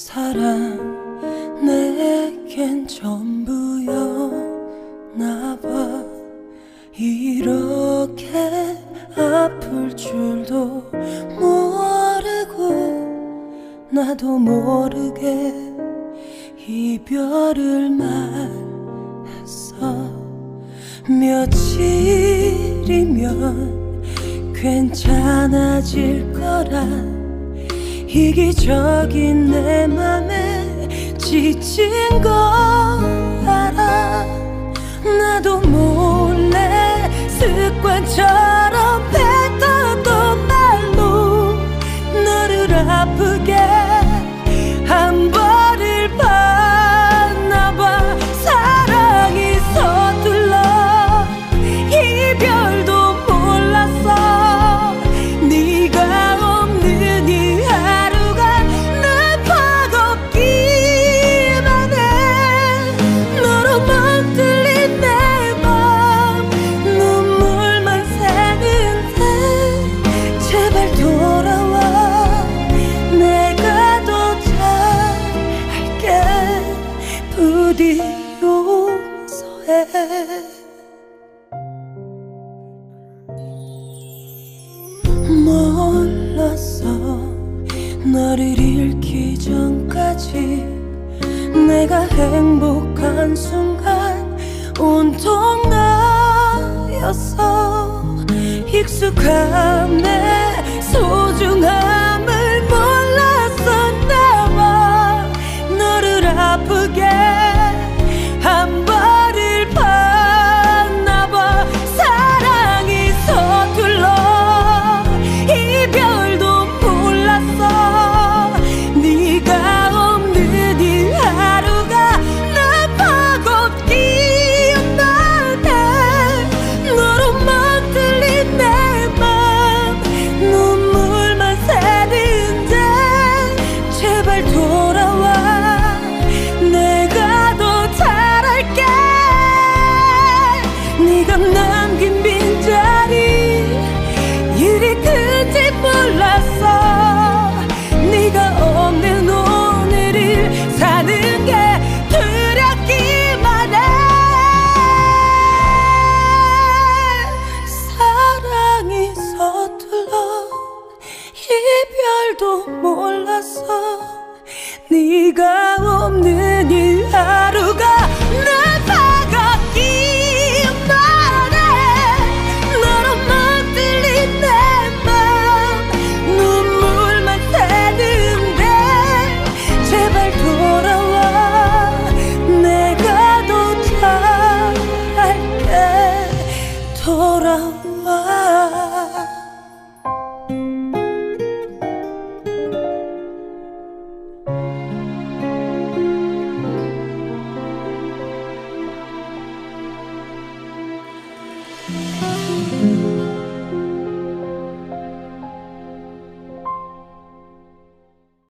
사랑 내겐 전부였나봐 이렇게 아플 줄도 모르고 나도 모르게 이별을 말했어. 며칠이면 괜찮아질 거라 이기적인 내 맘에 지친 거 알아? 나도 몰래 습관처럼 뱉었던 말로 너를 아프게 몰랐어. 너를 잃기 전까지 내가 행복한 순간 온통 나였어. 익숙함의 이별도 몰랐어 네가 없는 이 하루가 내 바가기만 해. 너로 못 들린 내 맘 눈물만 새는데 제발 돌아와. 내가 더 잘할게. 돌아와.